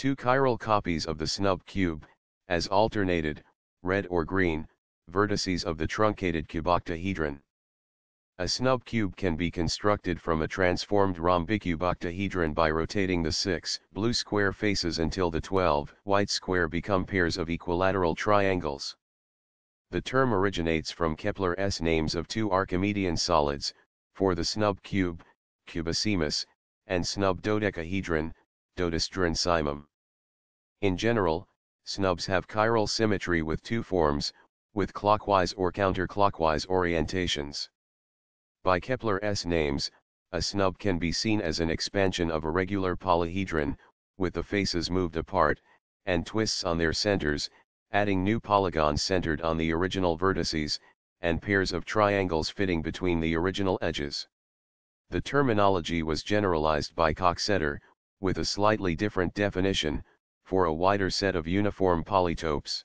Two chiral copies of the snub cube, as alternated, red or green, vertices of the truncated cuboctahedron. A snub cube can be constructed from a transformed rhombicuboctahedron by rotating the six blue square faces until the 12 white square become pairs of equilateral triangles. The term originates from Kepler's names of two Archimedean solids, for the snub cube, cubus simus, and snub dodecahedron, dodastron In general, snubs have chiral symmetry with two forms, with clockwise or counterclockwise orientations. By Kepler's names, a snub can be seen as an expansion of a regular polyhedron, with the faces moved apart, and twists on their centers, adding new polygons centered on the original vertices, and pairs of triangles fitting between the original edges. The terminology was generalized by Coxeter, with a slightly different definition, for a wider set of uniform polytopes.